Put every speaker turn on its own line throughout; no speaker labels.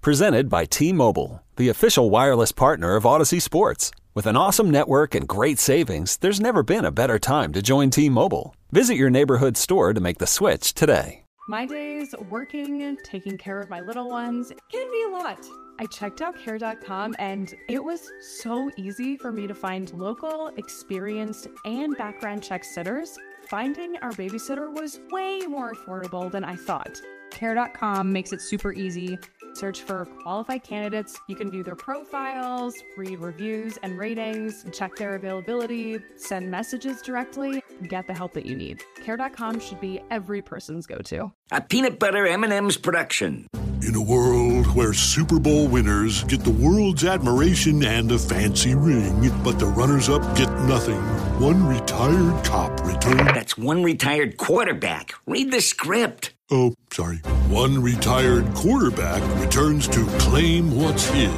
Presented by T Mobile, the official wireless partner of Odyssey Sports. With an awesome network and great savings, there's never been a better time to join T Mobile. Visit your neighborhood store to make the switch today.
My days working, taking care of my little ones can be a lot. I checked out care.com and it was so easy for me to find local, experienced, and background check sitters. Finding our babysitter was way more affordable than I thought. Care.com makes it super easy. Search for qualified candidates. You can view their profiles, read reviews and ratings, check their availability, send messages directly, get the help that you need. Care.com should be every person's go-to.
A peanut butter M&M's production.
In a world where Super Bowl winners get the world's admiration and a fancy ring, but the runners-up get nothing, one retired cop returns.
That's one retired quarterback. Read the script.
Oh, sorry. One retired quarterback returns to claim what's his.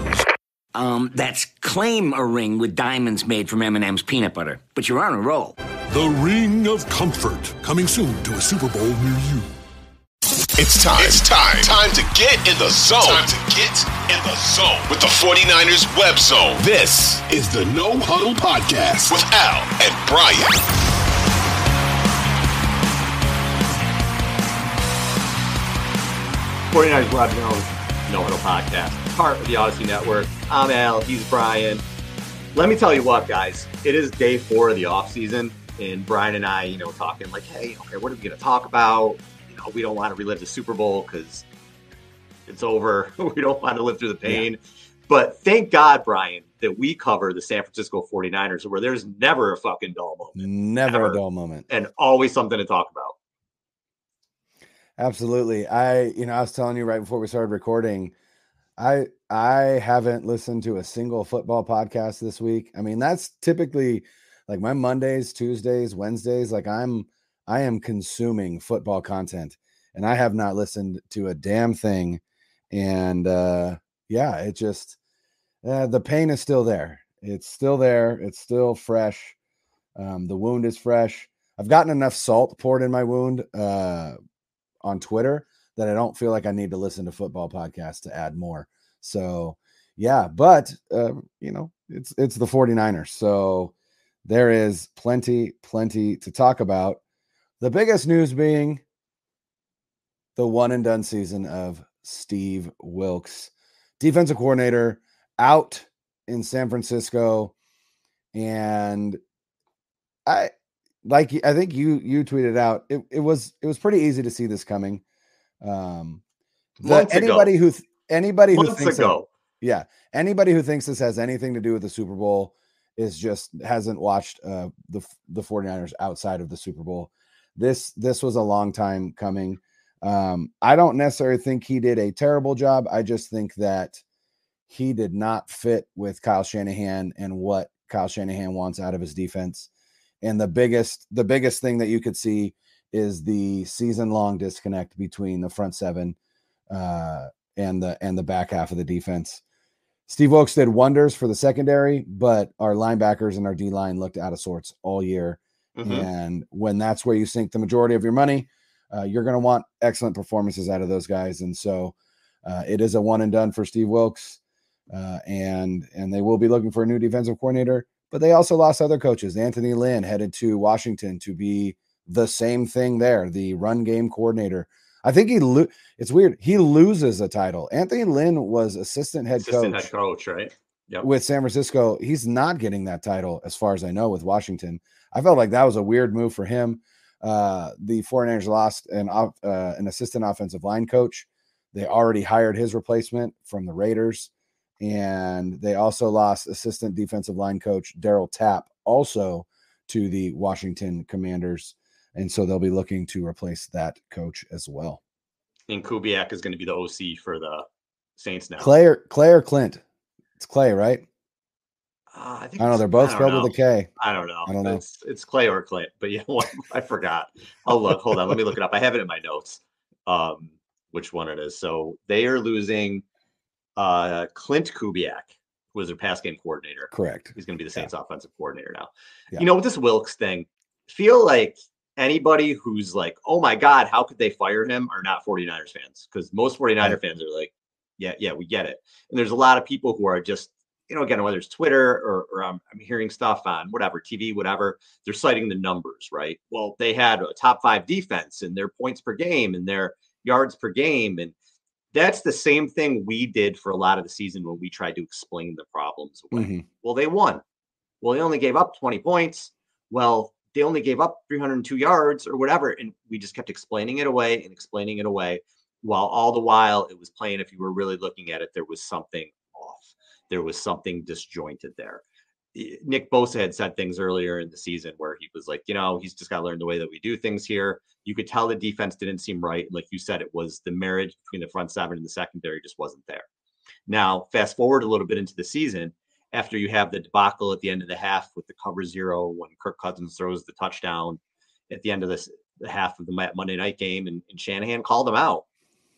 Um, that's claim a ring with diamonds made from M&M's peanut butter. But you're on a roll.
The Ring of Comfort, coming soon to a Super Bowl near you.
It's time. It's time. Time to get in the zone. Time to get in the zone with the 49ers web zone. This is the No Huddle Podcast with Al and Brian.
49ers Web Zone, No Huddle Podcast, part of the Odyssey Network. I'm Al, he's Brian. Let me tell you what, guys, it is day four of the offseason, and Brian and I, you know, talking like, hey, okay, what are we going to talk about? You know, we don't want to relive the Super Bowl because it's over. we don't want to live through the pain. Yeah. But thank God, Brian, that we cover the San Francisco 49ers where there's never a fucking dull moment.
Never ever, a dull moment.
And always something to talk about.
Absolutely. I, you know, I was telling you right before we started recording, I I haven't listened to a single football podcast this week. I mean, that's typically like my Mondays, Tuesdays, Wednesdays, like I'm I am consuming football content and I have not listened to a damn thing. And uh yeah, it just uh, the pain is still there. It's still there. It's still fresh. Um, the wound is fresh. I've gotten enough salt poured in my wound uh, on Twitter that I don't feel like I need to listen to football podcasts to add more. So, yeah, but uh, you know, it's it's the 49ers. So there is plenty plenty to talk about. The biggest news being the one and done season of Steve Wilks, defensive coordinator out in San Francisco and I like I think you you tweeted out it, it was it was pretty easy to see this coming. Um but anybody ago. who th- anybody who thinks ago. That, yeah, anybody who thinks this has anything to do with the Super Bowl is just hasn't watched uh the the 49ers outside of the Super Bowl. This this was a long time coming. Um I don't necessarily think he did a terrible job. I just think that he did not fit with Kyle Shanahan and what Kyle Shanahan wants out of his defense and the biggest the biggest thing that you could see is the season long disconnect between the front seven uh, and the and the back half of the defense. Steve Wilks did wonders for the secondary, but our linebackers and our D line looked out of sorts all year. Mm-hmm. And when that's where you sink the majority of your money, uh, you're going to want excellent performances out of those guys. And so uh, it is a one and done for Steve Wilks, uh, and and they will be looking for a new defensive coordinator but they also lost other coaches. Anthony Lynn headed to Washington to be the same thing there, the run game coordinator. I think he lo- it's weird. He loses a title. Anthony Lynn was assistant head assistant
coach. head coach, right?
Yep. With San Francisco, he's not getting that title as far as I know with Washington. I felt like that was a weird move for him. Uh, the 49ers lost an uh, an assistant offensive line coach. They already hired his replacement from the Raiders. And they also lost assistant defensive line coach Daryl Tapp, also to the Washington Commanders. And so they'll be looking to replace that coach as well.
And Kubiak is going to be the OC for the Saints now.
Clay or, Clay or Clint? It's Clay, right?
Uh, I, think.
I, don't know. They're both spelled with a K.
I don't know.
I don't know.
It's, it's Clay or Clint, but yeah, I forgot. I'll look. Hold on. Let me look it up. I have it in my notes. Um, which one it is. So they are losing uh, Clint Kubiak, who was their pass game coordinator.
Correct.
He's going to be the Saints'
yeah.
offensive coordinator now.
Yeah.
You know, with this Wilks thing, feel like anybody who's like, oh my God, how could they fire him are not 49ers fans because most 49er fans are like, Yeah, yeah, we get it. And there's a lot of people who are just, you know, again, whether it's Twitter or, or I'm, I'm hearing stuff on whatever TV, whatever, they're citing the numbers, right? Well, they had a top five defense and their points per game and their yards per game. And that's the same thing we did for a lot of the season when we tried to explain the problems away.
Mm-hmm.
Well, they won. Well, they only gave up 20 points. Well, they only gave up 302 yards or whatever. And we just kept explaining it away and explaining it away while all the while it was playing. If you were really looking at it, there was something off. There was something disjointed there. Nick Bosa had said things earlier in the season where he was like, you know, he's just got to learn the way that we do things here. You could tell the defense didn't seem right. Like you said, it was the marriage between the front seven and the secondary just wasn't there. Now, fast forward a little bit into the season, after you have the debacle at the end of the half with the cover zero when Kirk Cousins throws the touchdown at the end of this the half of the Monday night game, and, and Shanahan called him out.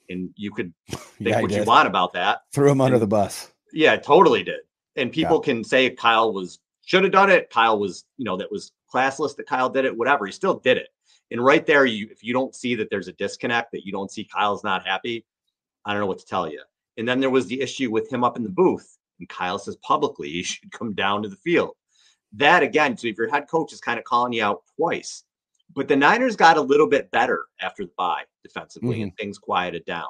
And you could think
Yeah,
what you want about that.
Threw him under
And-
the bus.
Yeah, totally did. And people can say Kyle was should have done it. Kyle was, you know, that was classless that Kyle did it, whatever. He still did it. And right there, you if you don't see that there's a disconnect, that you don't see Kyle's not happy, I don't know what to tell you. And then there was the issue with him up in the booth, and Kyle says publicly he should come down to the field. That again, so if your head coach is kind of calling you out twice, but the Niners got a little bit better after the bye defensively, and mm-hmm. things quieted down.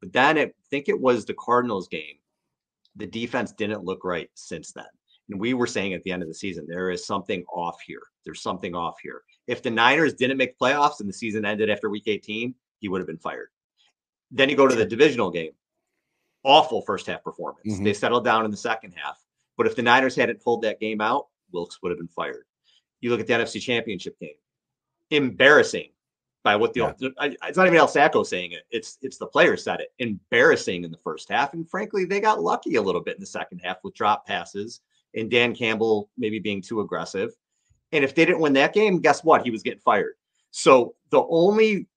But then I think it was the Cardinals game the defense didn't look right since then. And we were saying at the end of the season, there is something off here. There's something off here. If the Niners didn't make playoffs and the season ended after week 18, he would have been fired. Then you go to the divisional game. Awful first half performance.
Mhm.
They settled down in the second half. But if the Niners hadn't pulled that game out, Wilks would have been fired. You look at the NFC championship game. Embarrassing by what the I, it's not even Al Sacco saying it. It's it's the players said it. Embarrassing in the first half, and frankly, they got lucky a little bit in the second half with drop passes and Dan Campbell maybe being too aggressive. And if they didn't win that game, guess what? He was getting fired. So the only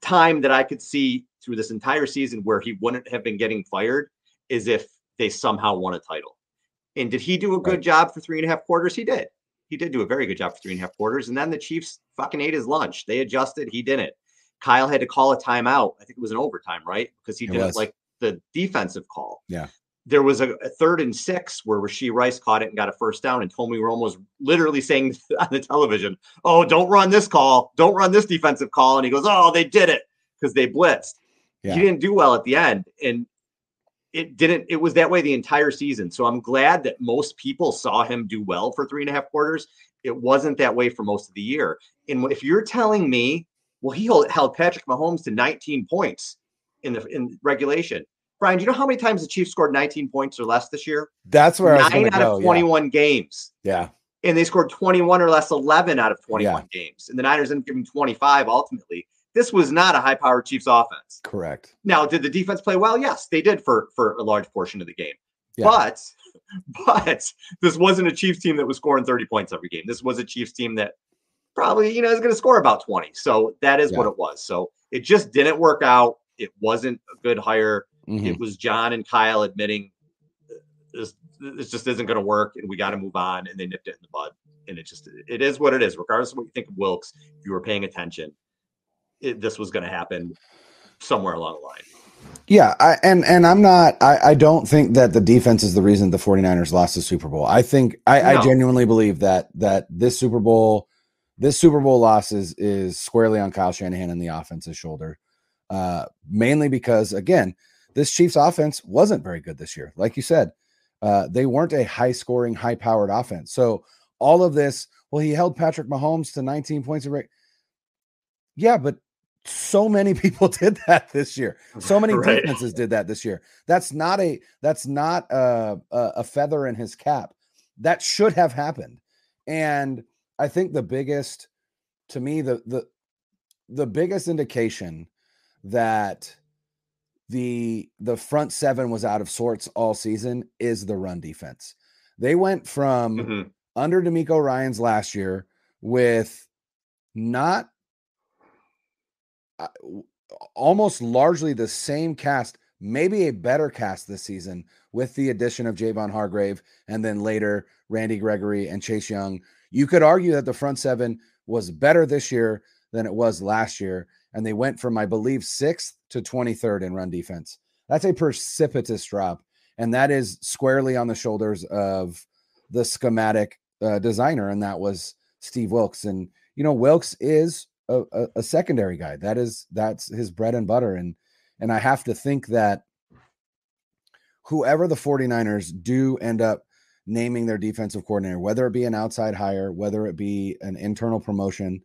time that I could see through this entire season where he wouldn't have been getting fired is if they somehow won a title. And did he do a good
Right.
job for three and a half quarters? He did. He did do a very good job for three and a half quarters. And then the Chiefs fucking ate his lunch. They adjusted. He didn't. Kyle had to call a timeout. I think it was an overtime, right? Because he
It was.
like the defensive call.
Yeah.
There was a, a third and six where Rashee Rice caught it and got a first down, and Tony Romo was literally saying on the television, "Oh, don't run this call, don't run this defensive call," and he goes, "Oh, they did it because they blitzed."
Yeah.
He didn't do well at the end, and it didn't. It was that way the entire season. So I'm glad that most people saw him do well for three and a half quarters. It wasn't that way for most of the year. And if you're telling me, well, he held Patrick Mahomes to 19 points in the in regulation. Brian, do you know how many times the Chiefs scored 19 points or less this year?
That's where I was
Nine out
go.
of
yeah.
21 games.
Yeah.
And they scored 21 or less 11 out of 21
Yeah.
games. And the Niners ended up giving 25 ultimately. This was not a high powered Chiefs offense.
Correct.
Now, did the defense play well? Yes, they did for for a large portion of the game.
Yeah.
But but this wasn't a Chiefs team that was scoring 30 points every game. This was a Chiefs team that probably, you know, is going to score about 20. So that is what it was. So it just didn't work out. It wasn't a good hire.
Mhm.
It was John and Kyle admitting this this just isn't going to work and we got to move on and they nipped it in the bud. And it just it is what it is regardless of what you think of Wilks, if you were paying attention, it, this was going to happen somewhere along the line.
Yeah, I, and and I'm not. I, I don't think that the defense is the reason the 49ers lost the Super Bowl. I think I, I genuinely believe that that this Super Bowl, this Super Bowl loss is is squarely on Kyle Shanahan and the offense's shoulder. Uh, mainly because again, this Chiefs offense wasn't very good this year. Like you said, uh, they weren't a high scoring, high powered offense. So all of this, well, he held Patrick Mahomes to 19 points of rate. Yeah, but so many people did that this year. So many
Right.
defenses did that this year. That's not a that's not a, a a feather in his cap. That should have happened. And I think the biggest to me the the the biggest indication that the the front seven was out of sorts all season is the run defense. They went from
Mhm.
under DeMeco Ryan's last year with not uh, almost largely the same cast, maybe a better cast this season with the addition of Javon Hargrave and then later Randy Gregory and Chase Young. You could argue that the front seven was better this year than it was last year. And they went from, I believe, sixth to 23rd in run defense. That's a precipitous drop. And that is squarely on the shoulders of the schematic uh, designer, and that was Steve Wilks. And, you know, Wilks is a, a, a secondary guy. That is, that's his bread and butter. And, and I have to think that whoever the 49ers do end up naming their defensive coordinator, whether it be an outside hire, whether it be an internal promotion,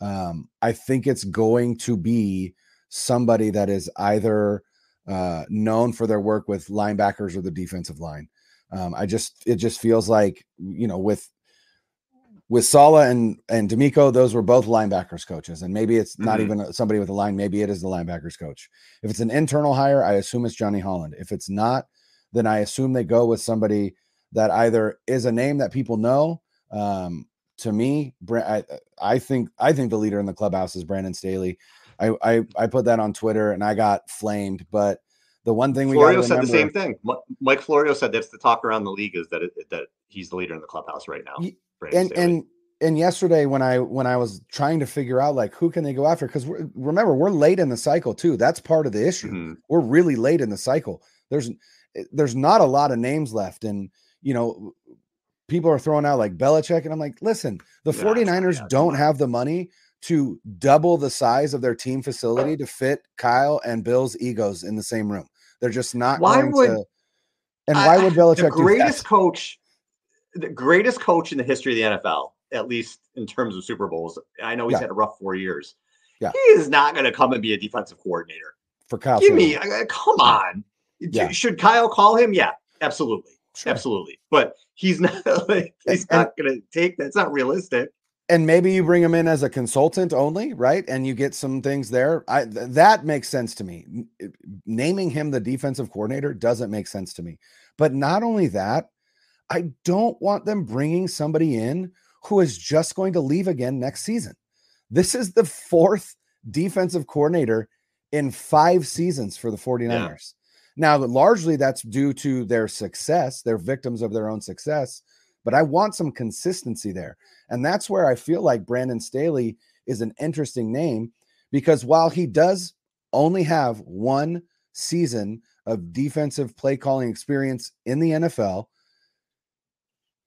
um, I think it's going to be somebody that is either uh, known for their work with linebackers or the defensive line. Um, I just it just feels like you know with with Saleh and and DeMeco, those were both linebackers coaches, and maybe it's not mm-hmm. even somebody with a line. Maybe it is the linebackers coach. If it's an internal hire, I assume it's Johnny Holland. If it's not, then I assume they go with somebody that either is a name that people know. Um, to me, I, I think I think the leader in the clubhouse is Brandon Staley. I, I I put that on Twitter and I got flamed, but the one thing we
Florio said the same thing. Mike Florio said that's the talk around the league is that it, that he's the leader in the clubhouse right now.
and and and yesterday when I when I was trying to figure out like who can they go after because remember we're late in the cycle too. That's part of the issue. Mm-hmm. We're really late in the cycle. There's eh, there's not a lot of names left and you know people are throwing out like Belichick and I'm like listen the yeah, 49ers yeah, don't have the money to double the size of their team facility to fit Kyle and Bill's egos in the same room. They're just not why would to, and why would Belichick
the greatest coach the greatest coach in the history of the NFL at least in terms of Super Bowls. I know he's yeah. had a rough four years. Yeah. He is not going to come and be a defensive coordinator.
For Kyle.
Give me, uh, come on. Yeah. Should Kyle call him? Yeah, absolutely. Sure. Absolutely. But he's not like, he's and, not going to take that's not realistic.
And maybe you bring him in as a consultant only, right? And you get some things there. I th- that makes sense to me. Naming him the defensive coordinator doesn't make sense to me. But not only that, I don't want them bringing somebody in who is just going to leave again next season. This is the fourth defensive coordinator in five seasons for the 49ers. Yeah. Now, largely that's due to their success. They're victims of their own success, but I want some consistency there. And that's where I feel like Brandon Staley is an interesting name because while he does only have one season of defensive play calling experience in the NFL,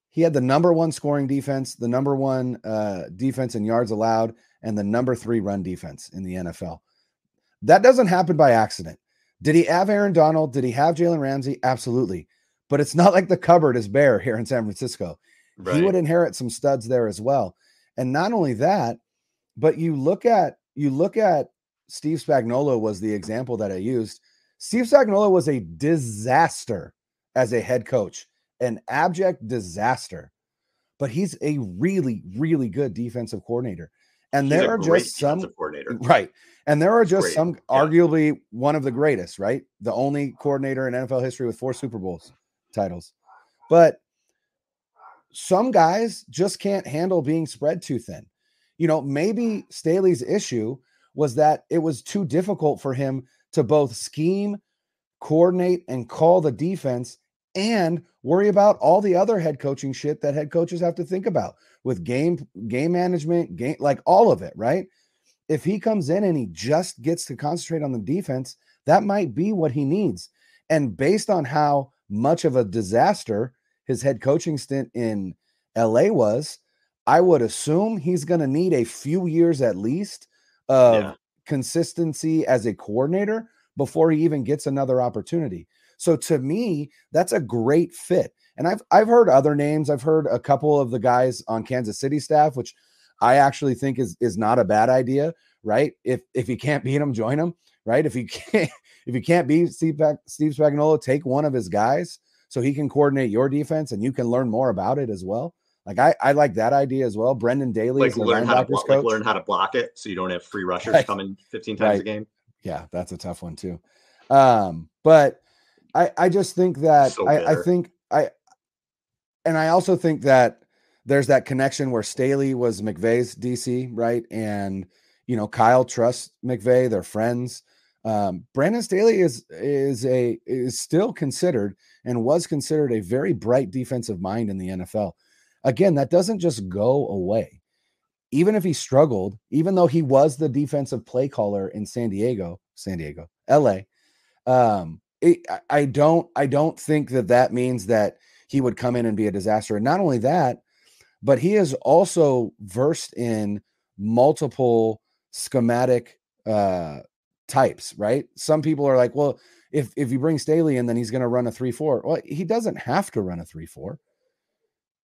he had the number one scoring defense, the number one uh, defense in yards allowed, and the number three run defense in the NFL. That doesn't happen by accident. Did he have Aaron Donald? Did he have Jalen Ramsey? Absolutely. But it's not like the cupboard is bare here in San Francisco. Right. He would inherit some studs there as well. And not only that, but you look at you look at Steve Spagnuolo was the example that I used. Steve Spagnuolo was a disaster as a head coach an abject disaster, but he's a really, really good defensive coordinator. And he's there are just some
coordinator.
right. And there are just great. some yeah. arguably one of the greatest, right? The only coordinator in NFL history with four Super Bowls titles. But some guys just can't handle being spread too thin. You know, maybe Staley's issue was that it was too difficult for him to both scheme, coordinate, and call the defense and worry about all the other head coaching shit that head coaches have to think about with game game management, game like all of it, right? If he comes in and he just gets to concentrate on the defense, that might be what he needs. And based on how much of a disaster his head coaching stint in LA was, I would assume he's going to need a few years at least of yeah. consistency as a coordinator before he even gets another opportunity. So to me, that's a great fit. And I've I've heard other names. I've heard a couple of the guys on Kansas City staff, which I actually think is is not a bad idea, right? If if you can't beat them, join them, right? If you can't if you can't beat Steve Steve Spagnuolo, take one of his guys so he can coordinate your defense and you can learn more about it as well. Like I, I like that idea as well. Brendan Daly
like learn how to block, like learn how to block it so you don't have free rushers right. coming 15 times right. a game.
Yeah, that's a tough one too. Um, but I I just think that so I, I think I and I also think that there's that connection where Staley was McVay's DC, right? And you know, Kyle trusts McVay, they're friends. Um, Brandon Staley is is a is still considered and was considered a very bright defensive mind in the NFL. Again, that doesn't just go away. Even if he struggled, even though he was the defensive play caller in San Diego, San Diego, LA, um, it, I don't I don't think that that means that he would come in and be a disaster. And not only that, but he is also versed in multiple schematic uh types, right? Some people are like, well, if if you bring Staley in, then he's going to run a three four. Well, he doesn't have to run a three four.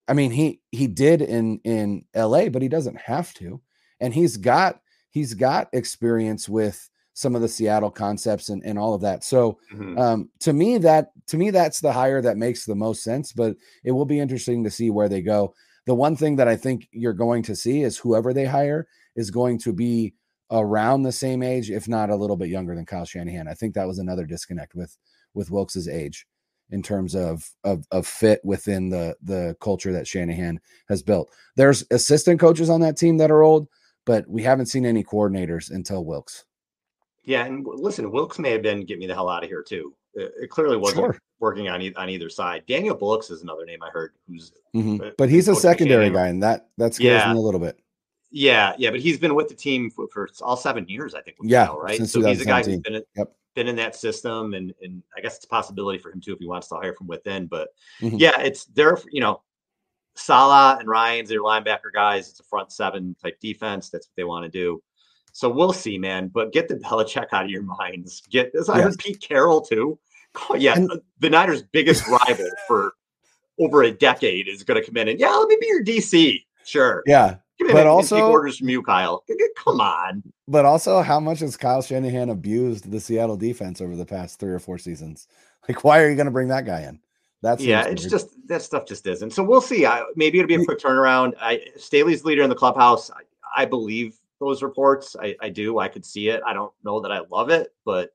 I mean, he he did in in L.A., but he doesn't have to, and he's got he's got experience with some of the Seattle concepts and, and all of that. So mm-hmm. um, to me, that to me, that's the hire that makes the most sense. But it will be interesting to see where they go. The one thing that I think you're going to see is whoever they hire is going to be around the same age, if not a little bit younger than Kyle Shanahan. I think that was another disconnect with with Wilks's age in terms of, of of fit within the the culture that Shanahan has built. There's assistant coaches on that team that are old, but we haven't seen any coordinators until Wilks.
Yeah, and listen, Wilks may have been get me the hell out of here too. It, it clearly wasn't sure. working on e- on either side. Daniel Bullocks is another name I heard who's,
mm-hmm. uh, but he's a secondary guy, and that that scares yeah. me a little bit.
Yeah, yeah, but he's been with the team for, for all seven years, I think. Yeah, now, right. So he's a guy who's been yep. been in that system, and and I guess it's a possibility for him too if he wants to hire from within. But mm-hmm. yeah, it's there. You know, Saleh and Ryans, their linebacker guys. It's a front seven type defense. That's what they want to do. So we'll see, man. But get the Belichick out of your minds. Get this. I heard Pete Carroll too. Oh, yeah, and, the Niners' biggest rival for over a decade is going to come in and yeah, let me be your DC. Sure.
Yeah. But also
orders from you, Kyle. Come on.
But also, how much has Kyle Shanahan abused the Seattle defense over the past three or four seasons? Like, why are you going to bring that guy in?
That's yeah, it's just that stuff just isn't. So we'll see. I, maybe it'll be a quick turnaround. I, Staley's leader in the clubhouse. I, I believe those reports. I, I do. I could see it. I don't know that I love it, but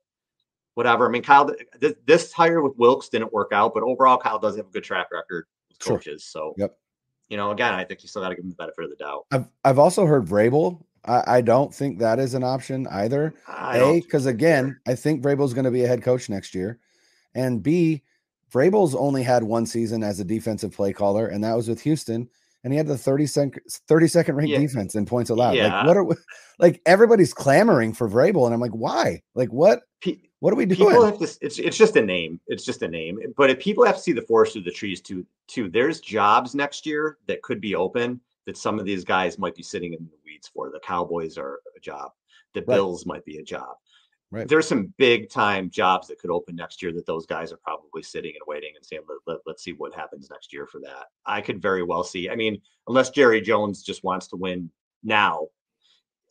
whatever. I mean, Kyle, this, this hire with Wilks didn't work out, but overall, Kyle does have a good track record with coaches. Sure. So,
yep.
You know, again, I think you still got to give him the benefit of the doubt.
I've I've also heard Vrabel. I, I don't think that is an option either. I a because again, I think Vrabel's going to be a head coach next year, and B, Vrabel's only had one season as a defensive play caller, and that was with Houston and he had the 30 second 32nd ranked yeah. defense in points allowed. Yeah. Like what are like everybody's clamoring for Vrabel, and I'm like, why? Like what? What are we doing?
People have to, it's it's just a name. It's just a name. But if people have to see the forest through the trees too, too. There's jobs next year that could be open that some of these guys might be sitting in the weeds for. The Cowboys are a job. The Bills right. might be a job. Right. There's some big time jobs that could open next year that those guys are probably sitting and waiting and saying, let, let, us see what happens next year for that. I could very well see. I mean, unless Jerry Jones just wants to win now,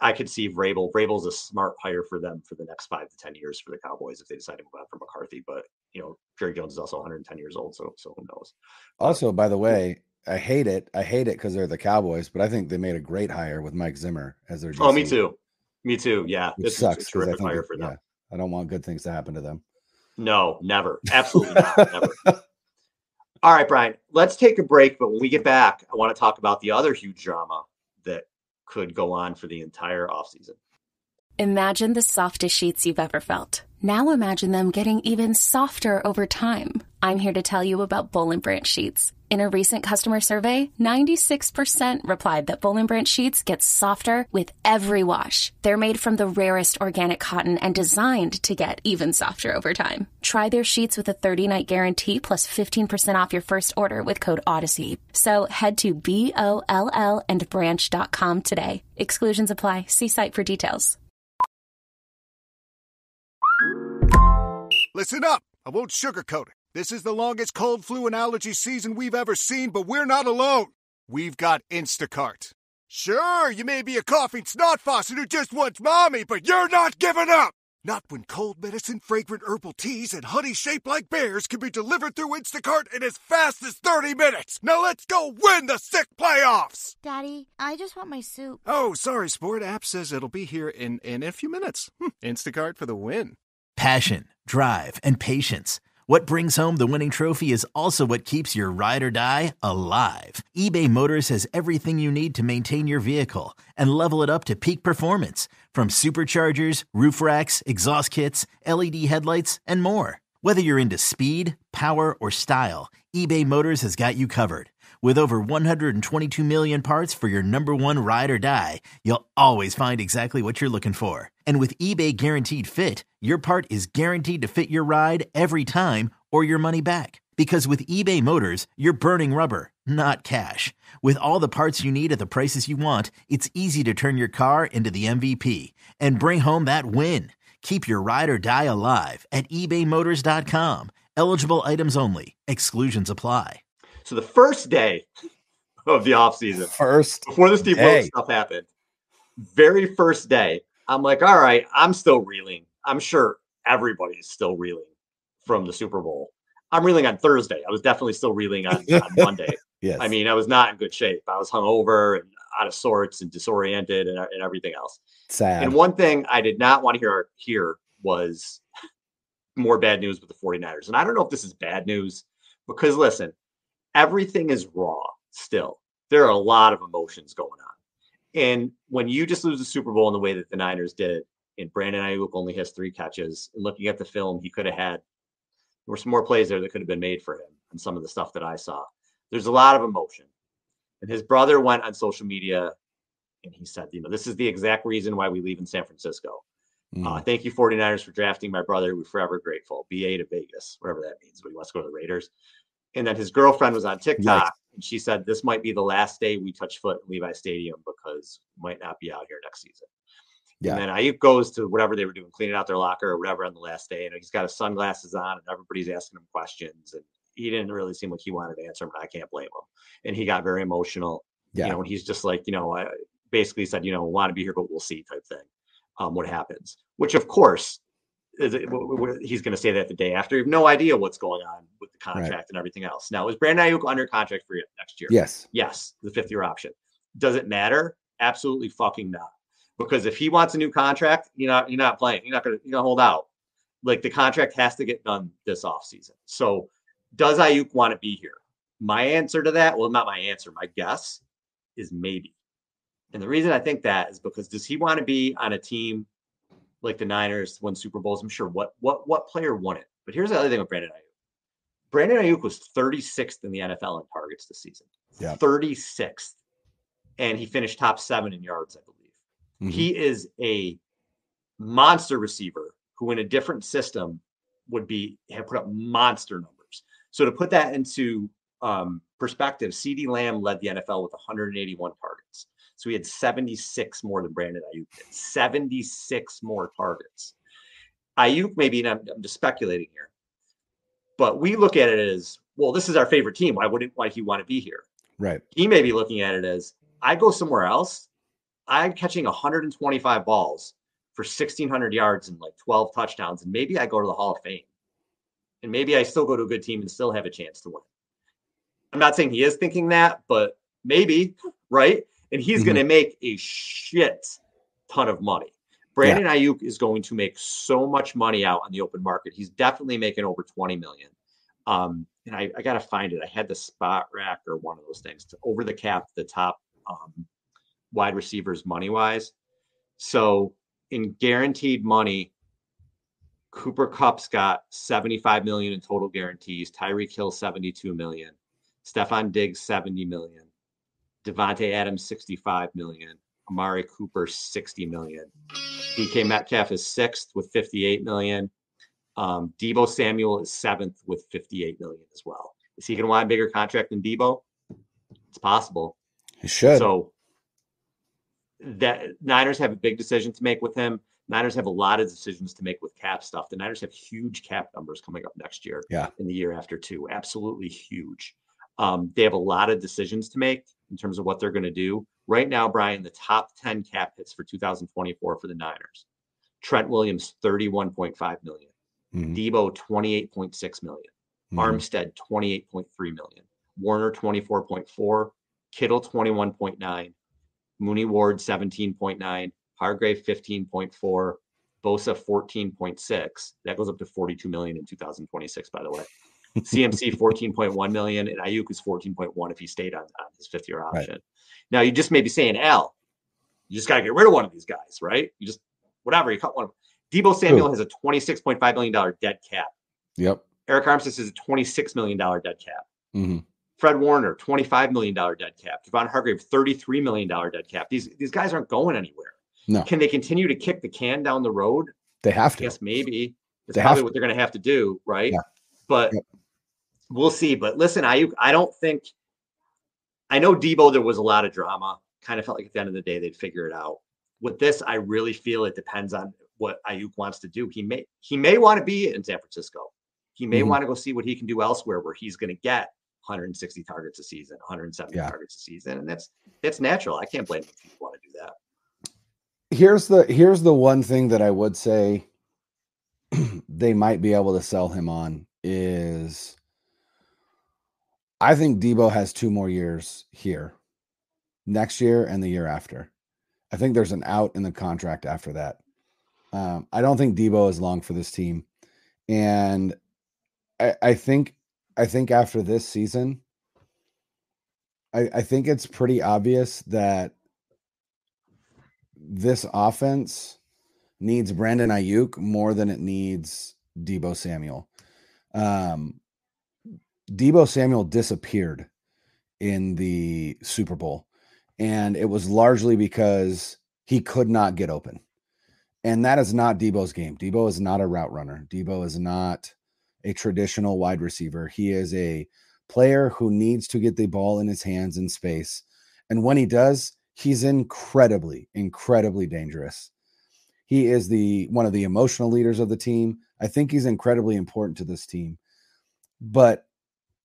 I could see Vrabel. Vrabel's a smart hire for them for the next five to 10 years for the Cowboys if they decide to move on from McCarthy. But, you know, Jerry Jones is also 110 years old. So, so who knows?
Also, by the way, I hate it. I hate it because they're the Cowboys, but I think they made a great hire with Mike Zimmer as their.
DC. Oh, me too. Me too. Yeah,
it sucks. A terrific hire for them. Yeah, I don't want good things to happen to them.
No, never. Absolutely not. Never. All right, Brian. Let's take a break. But when we get back, I want to talk about the other huge drama could go on for the entire offseason.
Imagine the softest sheets you've ever felt. Now imagine them getting even softer over time. I'm here to tell you about Boll and Branch sheets. In a recent customer survey, 96% replied that Boll and Branch sheets get softer with every wash. They're made from the rarest organic cotton and designed to get even softer over time. Try their sheets with a 30-night guarantee plus 15% off your first order with code Odyssey. So head to B-O-L-L and branch.com today. Exclusions apply. See site for details.
Listen up. I won't sugarcoat it. This is the longest cold, flu, and allergy season we've ever seen, but we're not alone. We've got Instacart. Sure, you may be a coughing snot faucet who just wants mommy, but you're not giving up! Not when cold medicine, fragrant herbal teas, and honey shaped like bears can be delivered through Instacart in as fast as 30 minutes! Now let's go win the sick playoffs!
Daddy, I just want my soup.
Oh, sorry, Sport. App says it'll be here in, in a few minutes. Hm, Instacart for the win.
Passion, drive, and patience. What brings home the winning trophy is also what keeps your ride or die alive. eBay Motors has everything you need to maintain your vehicle and level it up to peak performance from superchargers, roof racks, exhaust kits, LED headlights, and more. Whether you're into speed, power, or style, eBay Motors has got you covered. With over 122 million parts for your number one ride or die, you'll always find exactly what you're looking for. And with eBay Guaranteed Fit, your part is guaranteed to fit your ride every time or your money back. Because with eBay Motors, you're burning rubber, not cash. With all the parts you need at the prices you want, it's easy to turn your car into the MVP and bring home that win. Keep your ride or die alive at ebaymotors.com. Eligible items only, exclusions apply.
So the first day of the offseason,
First
before the Steve
day.
Wilks stuff happened, very first day, I'm like, all right, I'm still reeling. I'm sure everybody's still reeling from the Super Bowl. I'm reeling on Thursday. I was definitely still reeling on, on Monday.
Yes.
I mean, I was not in good shape. I was hungover and out of sorts and disoriented and, and everything else.
sad.
And one thing I did not want to hear here was more bad news with the 49ers. And I don't know if this is bad news because listen, everything is raw still. There are a lot of emotions going on. And when you just lose the Super Bowl in the way that the Niners did, and Brandon Aiyuk only has three catches, and looking at the film, he could have had there were some more plays there that could have been made for him and some of the stuff that I saw. There's a lot of emotion. And his brother went on social media and he said, you know, this is the exact reason why we leave in San Francisco.
Mm.
Uh, thank you, 49ers, for drafting my brother. We're forever grateful. BA to Vegas, whatever that means, but he wants to go to the Raiders. And then his girlfriend was on TikTok and she said, This might be the last day we touch foot in Levi Stadium because we might not be out here next season.
Yeah.
And then Aiyuk goes to whatever they were doing, cleaning out their locker or whatever on the last day. And he's got his sunglasses on and everybody's asking him questions. And he didn't really seem like he wanted to answer them. I can't blame him. And he got very emotional.
Yeah.
You know, and he's just like, you know, I basically said, you know, want to be here, but we'll see type thing. Um, what happens? Which of course is it, w- w- he's going to say that the day after. You have no idea what's going on with the contract and everything else. Now, is Brandon Aiyuk under contract for next year?
Yes.
Yes, the fifth year option. Does it matter? Absolutely fucking not. Because if he wants a new contract, you're not you're not playing. You're not gonna you're gonna hold out. Like the contract has to get done this offseason. So does Aiyuk want to be here? My answer to that, well, not my answer, my guess is maybe. And the reason I think that is because does he want to be on a team like the Niners won Super Bowls? I'm sure what what what player won it. But here's the other thing with Brandon Aiyuk. Brandon Aiyuk was 36th in the NFL in targets this season.
Yeah.
36th. And he finished top seven in yards, I believe.
Mhm.
He is a monster receiver who in a different system would be have put up monster numbers. So to put that into um, perspective, CeeDee Lamb led the NFL with 181 targets. So he had 76 more than Brandon Aiyuk did. 76 more targets. Aiyuk, maybe, and I'm, I'm just speculating here, but we look at it as, well, this is our favorite team. Why wouldn't why he want to be here?
Right.
He may be looking at it as, I go somewhere else. I'm catching 125 balls for 1,600 yards and like 12 touchdowns, and maybe I go to the Hall of Fame, and maybe I still go to a good team and still have a chance to win. I'm not saying he is thinking that, but maybe, right? And he's
Mhm.
going to make a shit ton of money. Brandon Aiyuk is going to make so much money out on the open market. He's definitely making over 20 million. Um, and I, I got to find it. I had the Spotrac or one of those things to over the cap, the top um, wide receivers money wise. So in guaranteed money, Cooper Kupp's got 75 million in total guarantees. Tyreek Hill 72 million. Stefon Diggs 70 million. Davante Adams 65 million. Amari Cooper 60 million. DK Metcalf is sixth with 58 million. Um, Deebo Samuel is seventh with 58 million as well. Is he going to want a bigger contract than Deebo? It's possible.
He should.
So that Niners have a big decision to make with him. Niners have a lot of decisions to make with cap stuff. The Niners have huge cap numbers coming up next year.
Yeah.
In the year after too. Absolutely huge. Um, they have a lot of decisions to make in terms of what they're going to do. Right now, Brian, the top 10 cap hits for 2024 for the Niners. Trent Williams, 31.5 million.
Mhm.
Deebo, 28.6 million.
Mhm.
Armstead, 28.3 million. Warner, 24.4. Kittle, 21.9. Mooney Ward, 17.9. Hargrave, 15.4. Bosa, 14.6. That goes up to 42 million in 2026, by the way. CMC, 14.1 million. And Ayuk is 14.1 if he stayed on, on his fifth year
Right.
option. Now, you just may be saying, Al, you just got to get rid of one of these guys, right? You just, whatever, you cut one of them. Deebo Samuel has a $26.5 million dead cap.
Yep.
Arik Armstead is a $26 million dead cap.
hmm
Fred Warner, $25 million dead cap. Javon Hargrave, $33 million dead cap. These, these guys aren't going anywhere.
No.
Can they continue to kick the can down the road
They have to.
Yes, maybe. It's
They have
probably what they're going to have to do, right?
Yeah.
But
Yep.
we'll see. But listen, I I don't think I know Deebo. There was a lot of drama. Kind of felt like at the end of the day they'd figure it out. With this, I really feel it depends on what Aiyuk wants to do. He may he may want to be in San Francisco. He may
Mhm.
want to go see what he can do elsewhere, where he's going to get 160 targets a season, 170
Yeah.
targets a season, and that's that's natural. I can't blame him if he want to do that.
here's the here's the one thing that I would say they might be able to sell him on is I think Deebo has two more years here. Next year and the year after. I think there's an out in the contract after that. Um, I don't think Deebo is long for this team. And I, I think I think after this season, I, I think it's pretty obvious that this offense needs Brandon Aiyuk more than it needs Deebo Samuel. Um, Deebo Samuel disappeared in the Super Bowl, and it was largely because he could not get open. And that is not Deebo's game. Deebo is not a route runner. Deebo is not a traditional wide receiver. He is a player who needs to get the ball in his hands in space. And when he does, he's incredibly, incredibly dangerous. He is the one of the emotional leaders of the team. I think he's incredibly important to this team. But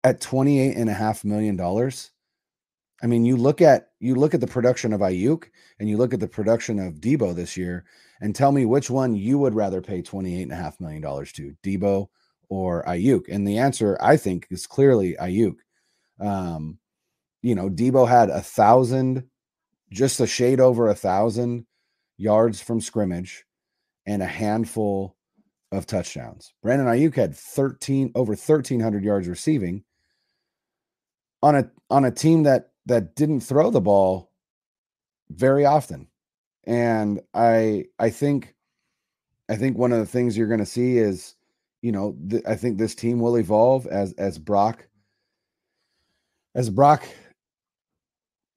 at 28 and a half million dollars, I mean, you look at you look at the production of Aiyuk and you look at the production of Deebo this year, and tell me which one you would rather pay 28 and a half million dollars to, Deebo or Aiyuk. And the answer, I think, is clearly Aiyuk. Um, you know, Deebo had a thousand, just a shade over a thousand yards from scrimmage and a handful of touchdowns. Brandon Aiyuk had 13 over 1300 yards receiving on a on a team that that didn't throw the ball very often. And I I think I think one of the things you're going to see is you know th- I think this team will evolve as as Brock as Brock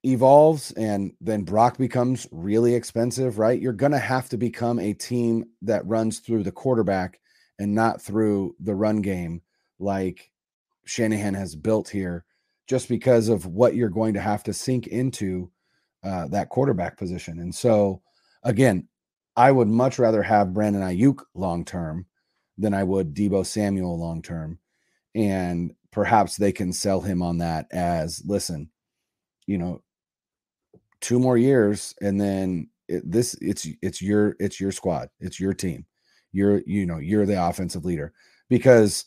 evolves and then Brock becomes really expensive, right? You're going to have to become a team that runs through the quarterback and not through the run game like Shanahan has built here just because of what you're going to have to sink into uh, that quarterback position. And so again, I would much rather have Brandon Aiyuk long term than I would Deebo Samuel long term. And perhaps they can sell him on that as listen, you know, two more years and then it, this it's it's your it's your squad it's your team. You're you know you're the offensive leader. Because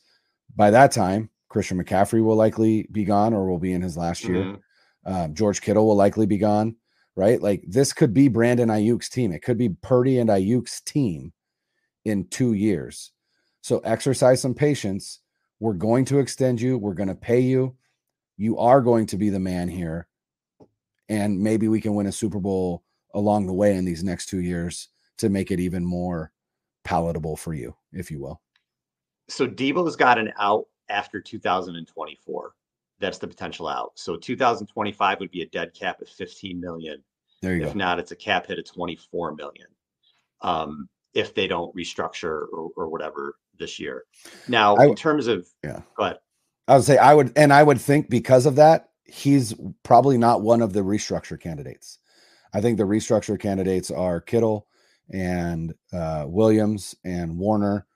by that time christian mccaffrey will likely be gone or will be in his last year.
Mhm.
um, george kittle will likely be gone right? Like this could be brandon aiyuk's team. It could be purdy and aiyuk's team in two years so exercise some patience we're going to extend you we're going to pay you you are going to be the man here and maybe we can win a Super Bowl along the way in these next two years to make it even more palatable for you, if you will.
so Deebo's got an out after 2024. That's the potential out. So 2025 would be a dead cap at 15 million.
There you
If
go.
not, it's a cap hit of 24 million. Um, if they don't restructure or, or whatever this year. Now, in terms of
Yeah.
go ahead.
I would say I would, and I would think because of that, he's probably not one of the restructure candidates. I think the restructure candidates are Kittle and uh, Williams and Warner,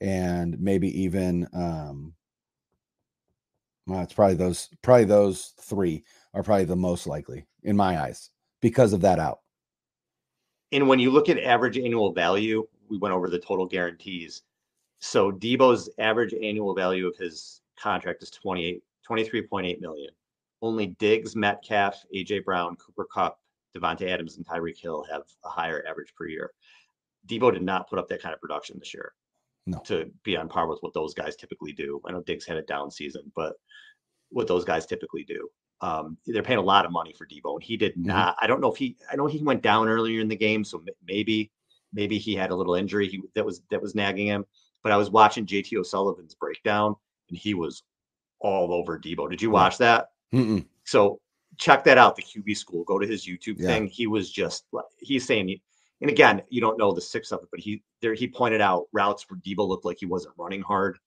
and maybe even um, well, it's probably those probably those three are probably the most likely in my eyes because of that out.
And when you look at average annual value, we went over the total guarantees. So Deebo's average annual value of his contract is 28, 23.8 million. Only Diggs, Metcalf, AJ Brown, Cooper Kupp, Davante Adams, and Tyreek Hill have a higher average per year. Deebo did not put up that kind of production this year
No.
to be on par with what those guys typically do. I know Diggs had a down season, but what those guys typically do. Um, they're paying a lot of money for Deebo, and he did
Mhm.
not. I don't know if he. I know he went down earlier in the game, so maybe, maybe he had a little injury he, that was that was nagging him. But I was watching JT O'Sullivan's breakdown, and he was all over Deebo. Did you watch that?
Mm-mm.
So check that out. The QB school. Go to his YouTube
Yeah.
thing. He was just he's saying, and again, you don't know the six of it, but he there he pointed out routes where Deebo looked like he wasn't running hard.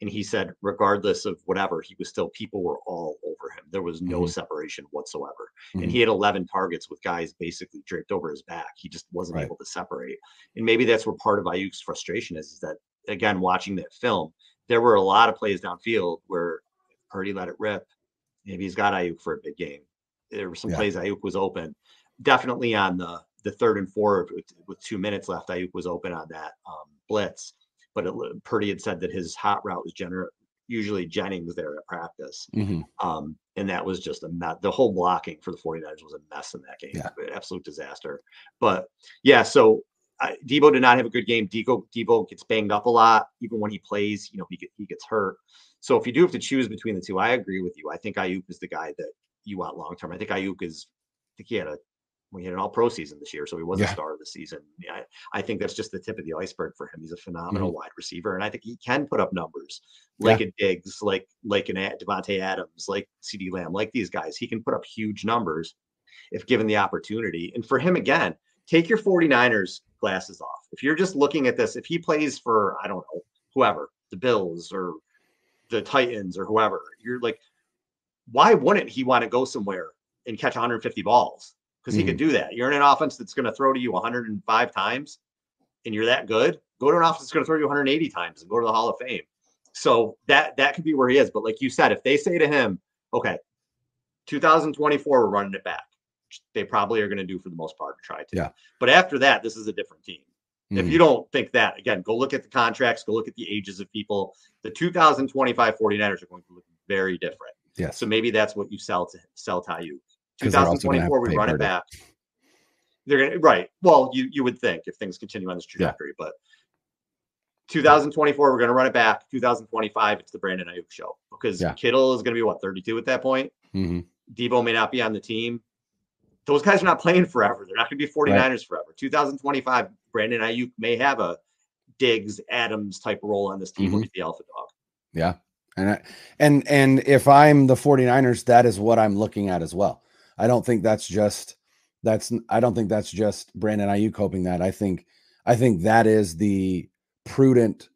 And he said, regardless of whatever, he was still people were all over him. There was no
Mhm.
separation whatsoever.
Mhm.
And he had 11 targets with guys basically draped over his back. He just wasn't
Right.
able to separate. And maybe that's where part of Aiyuk's frustration is, is that again, watching that film, there were a lot of plays downfield where Purdy let it rip. Maybe he's got Aiyuk for a big game. There were some
Yeah.
plays Aiyuk was open. Definitely on the the third and four with, with two minutes left, Aiyuk was open on that um, blitz. But it, Purdy had said that his hot route was gener- usually Jennings there at practice.
Mhm.
Um, and that was just a mess. The whole blocking for the 49ers was a mess in that game.
Yeah.
Absolute disaster. But yeah, so I, Deebo did not have a good game. Deebo, Deebo gets banged up a lot. Even when he plays, you know, he, get, he gets hurt. So if you do have to choose between the two, I agree with you. I think Aiyuk is the guy that you want long term. I think Aiyuk is, I think he had a, well, he had an all pro season this year, so he was
Yeah.
a star of the season. Yeah, I, I think that's just the tip of the iceberg for him. He's a phenomenal
Mm-hmm.
wide receiver, and I think he can put up numbers like a Diggs, like like an Davante Adams, like CeeDee Lamb, like these guys. He can put up huge numbers if given the opportunity. And for him, again, take your 49ers glasses off. If you're just looking at this, if he plays for, I don't know, whoever, the Bills or the Titans or whoever, you're like, why wouldn't he want to go somewhere and catch 150 balls? Because he could mm-hmm. do that. You're in an offense that's going to throw to you 105 times and you're that good. Go to an offense that's going to throw you 180 times and go to the Hall of Fame. So that that could be where he is. But like you said, if they say to him, okay, 2024, we're running it back, which they probably are going to do for the most part to try to.
Yeah.
But after that, this is a different team. If
Mhm.
you don't think that, again, go look at the contracts, go look at the ages of people. The 2025 49ers are going to look very different.
Yeah.
So maybe that's what you sell to sell to you.
'Cause they're also gonna have
2024, we run it back. They're gonna right. Well, you you would think if things continue on this trajectory, but 2024, we're gonna run it back. 2025, it's the Brandon Aiyuk show because
Yeah.
Kittle is gonna be what 32 at that point.
Mhm.
Deebo may not be on the team. Those guys are not playing forever. They're not going to be 49ers forever. 2025, Brandon Aiyuk may have a Diggs, Adams type role on this team
Mhm.
he's the alpha dog.
Yeah. And I, and and if I'm the 49ers, that is what I'm looking at as well. I don't think that's just that's I don't think that's just Brandon Aiyuk hoping that. I think I think that is the prudent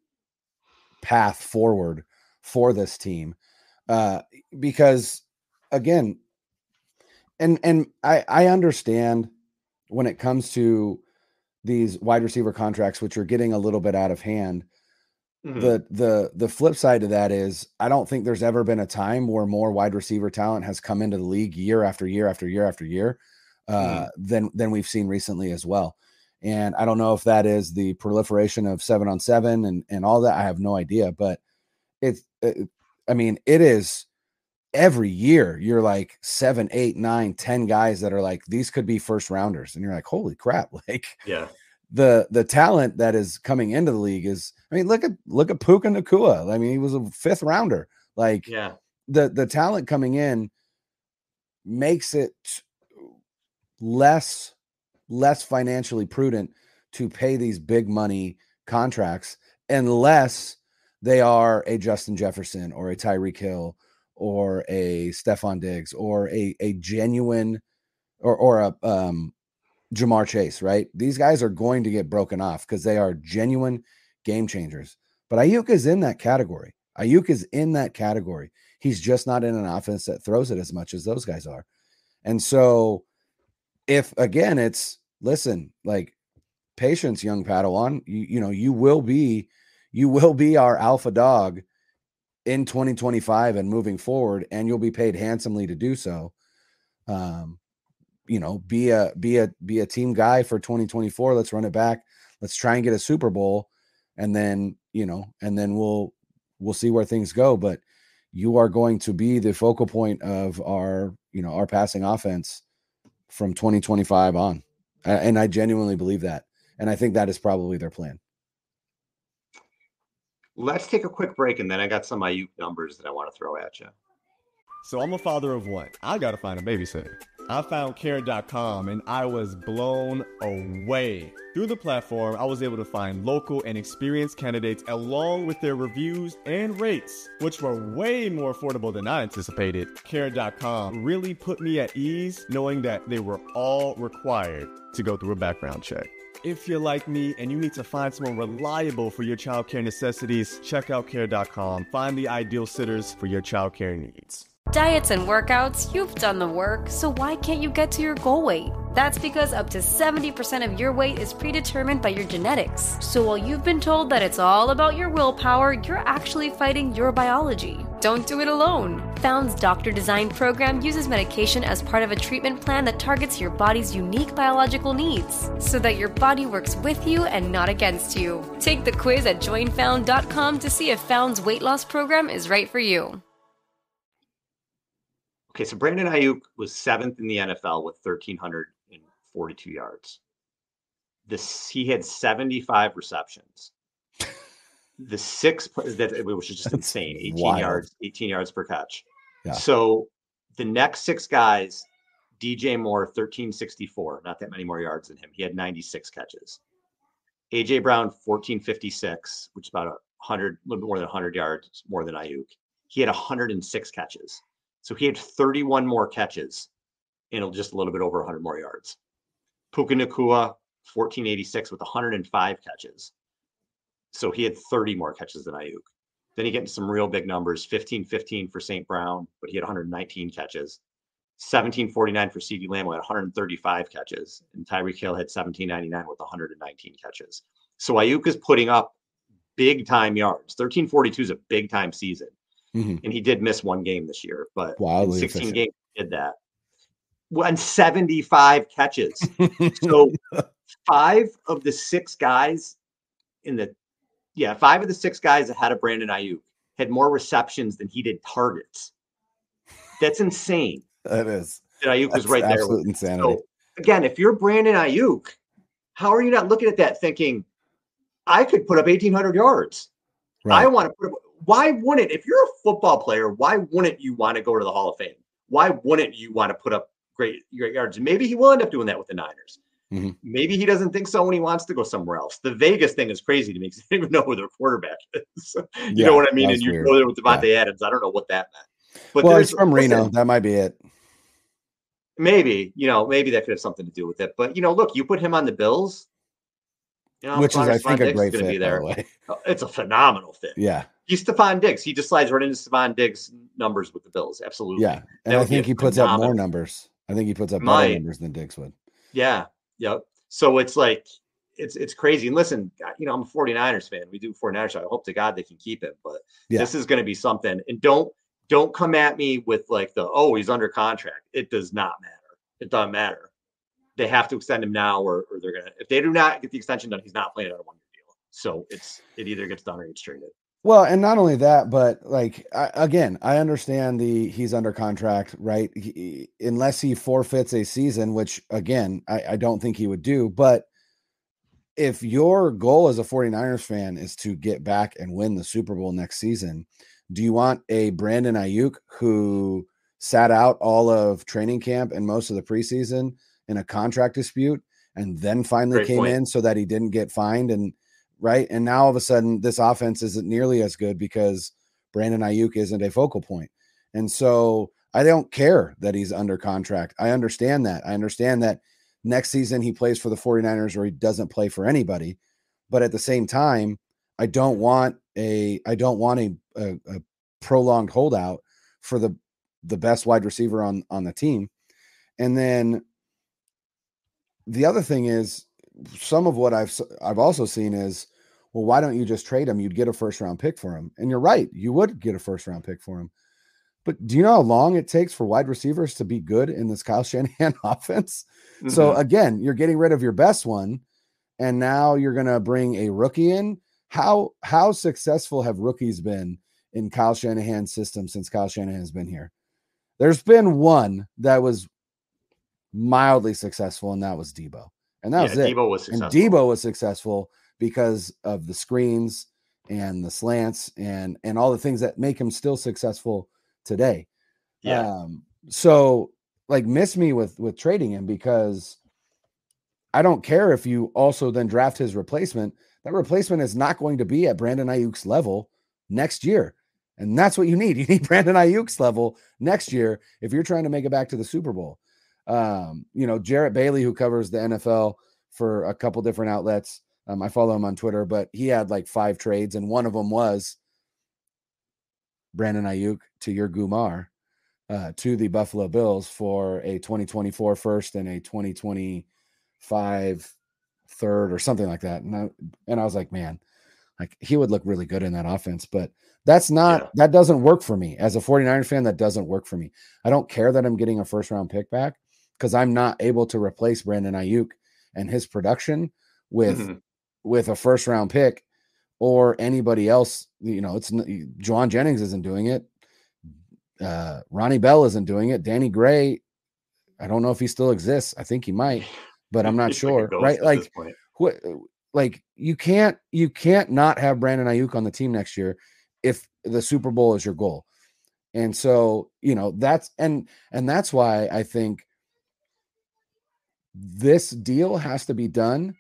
path forward for this team. Uh because again, and and I I understand when it comes to these wide receiver contracts which are getting a little bit out of hand
Mhm.
the the the flip side to that is I don't think there's ever been a time where more wide receiver talent has come into the league year after year after year after year uh, than than we've seen recently as well. And I don't know if that is the proliferation of seven on seven and and all that. I have no idea, but it's it, I mean it is every year you're like seven, eight, nine, ten guys that are like these could be first rounders, and you're like holy crap, like
Yeah.
the the talent that is coming into the league is I mean look at look at Puka Nacua. I mean he was a fifth rounder. Like
Yeah.
the the talent coming in makes it less less financially prudent to pay these big money contracts unless they are a Justin Jefferson or a Tyreek Hill or a Stefon Diggs or a a genuine or or a um Ja'Marr Chase, right? These guys are going to get broken off because they are genuine game changers. But Aiyuk is in that category. Aiyuk is in that category. He's just not in an offense that throws it as much as those guys are. And so, if again, it's listen, like patience, young Padawan, you, you know, you will be, you will be our alpha dog in 2025 and moving forward, and you'll be paid handsomely to do so. Um, you know, be a be a be a team guy for 2024. Let's run it back. Let's try and get a Super Bowl, and then you know, and then we'll we'll see where things go. But you are going to be the focal point of our you know our passing offense from 2025 on, and I genuinely believe that, and I think that is probably their plan.
Let's take a quick break and then I got some Aiyuk numbers that I want to throw at you.
So I'm a father of one. I gotta find a babysitter. I found care.com and I was blown away. Through the platform, I was able to find local and experienced candidates along with their reviews and rates, which were way more affordable than I anticipated. Care.com really put me at ease knowing that they were all required to go through a background check. If you're like me and you need to find someone reliable for your childcare necessities, check out care.com. Find the ideal sitters for your childcare needs.
Diets and workouts, you've done the work, so why can't you get to your goal weight? That's because up to 70% of your weight is predetermined by your genetics. So while you've been told that it's all about your willpower, you're actually fighting your biology. Don't do it alone. Found's doctor designed program uses medication as part of a treatment plan that targets your body's unique biological needs so that your body works with you and not against you. Take the quiz at joinfound.com to see if Found's weight loss program is right for you.
Okay, so Brandon Aiyuk was seventh in the NFL with 1,342 yards. This he had 75 receptions. The six that which is just insane. 18 wild. yards, 18 yards per catch. Yeah. So the next six guys, DJ Moore, 1364, not that many more yards than him. He had 96 catches. AJ Brown, 1456, which is about a hundred, a little bit more than 100 yards more than Aiyuk. He had 106 catches. So he had 31 more catches and just a little bit over 100 more yards. Puka Nacua, 1486 with 105 catches. So he had 30 more catches than Aiyuk. Then he get into some real big numbers 15 15 for St. Brown, but he had 119 catches. 1749 for CeeDee Lamb had 135 catches, and Tyreek Hill had 1799 with 119 catches. So Aiyuk is putting up big time yards. 1342 is a big time season. Mm-hmm. And he did miss one game this year, but Wildly 16 efficient. games did that. Won 75 catches. so five of the six guys in the yeah, five of the six guys ahead of Brandon Aiyuk had more receptions than he did targets. That's insane.
That is.
That Aiyuk was right there.
Absolute insanity. So,
again, if you're Brandon Aiyuk, how are you not looking at that thinking, I could put up 1,800 yards? Right. I want to put up why wouldn't if you're a football player why wouldn't you want to go to the hall of fame why wouldn't you want to put up great great yards and maybe he will end up doing that with the niners mm-hmm. maybe he doesn't think so when he wants to go somewhere else the vegas thing is crazy to me because i don't even know who their quarterback is you yeah, know what i mean and you weird. go there with Davante yeah. adams i don't know what that meant
but well he's from listen, reno that might be it
maybe you know maybe that could have something to do with it but you know look you put him on the bills
you know, Which is, I think, a great fit. Be there.
It's a phenomenal fit.
Yeah,
he's Stefon Diggs. He just slides right into Stefon Diggs' numbers with the Bills. Absolutely.
Yeah. And that I think he puts phenomenal. up more numbers. I think he puts up more numbers than Diggs would.
Yeah. Yep. So it's like, it's it's crazy. And listen, you know, I'm a 49ers fan. We do 49ers. So I hope to God they can keep him. But yeah. this is going to be something. And don't don't come at me with like the oh he's under contract. It does not matter. It doesn't matter. They have to extend him now, or, or they're gonna. If they do not get the extension done, he's not playing on a one year deal. So it's it either gets done or it's traded.
Well, and not only that, but like I, again, I understand the he's under contract, right? He, unless he forfeits a season, which again, I, I don't think he would do. But if your goal as a 49ers fan is to get back and win the Super Bowl next season, do you want a Brandon Aiyuk who sat out all of training camp and most of the preseason in a contract dispute and then finally Great came point. in so that he didn't get fined and right? And now all of a sudden, this offense isn't nearly as good because Brandon Aiyuk isn't a focal point. And so I don't care that he's under contract. I understand that. I understand that next season he plays for the 49ers or he doesn't play for anybody. But at the same time, I don't want a I don't want a, a, a prolonged holdout for the the best wide receiver on on the team. And then the other thing is some of what I've I've also seen is, well, why don't you just trade him? You'd get a first round pick for him, and you're right, you would get a first round pick for him. But do you know how long it takes for wide receivers to be good in this Kyle Shanahan offense? Mm-hmm. So again, you're getting rid of your best one, and now you're going to bring a rookie in. How how successful have rookies been in Kyle Shanahan's system since Kyle Shanahan has been here? There's been one that was mildly successful, and that was Deebo. And that yeah, was it. Deebo was successful. And Deebo was successful because of the screens and the slants and and all the things that make him still successful today. Yeah. Um, so like miss me with with trading him because I don't care if you also then draft his replacement. That replacement is not going to be at Brandon Aiyuk's level next year. And that's what you need. You need Brandon Aiyuk's level next year if you're trying to make it back to the Super Bowl. Um, you know, Jarrett Bailey, who covers the NFL for a couple different outlets. Um, I follow him on Twitter, but he had like five trades, and one of them was Brandon Aiyuk to your Gumar uh, to the Buffalo Bills for a 2024 first and a 2025 third or something like that. And I, and I was like, man, like he would look really good in that offense, but that's not yeah. that doesn't work for me as a 49er fan. That doesn't work for me. I don't care that I'm getting a first round pick back because I'm not able to replace Brandon Aiyuk and his production with mm-hmm. with a first round pick or anybody else. You know, it's Jauan Jennings isn't doing it. Uh, Ronnie Bell isn't doing it. Danny Gray, I don't know if he still exists. I think he might, but I'm not sure. Right? Like, what? Like you can't you can't not have Brandon Aiyuk on the team next year if the Super Bowl is your goal. And so, you know, that's and and that's why I think this deal has to be done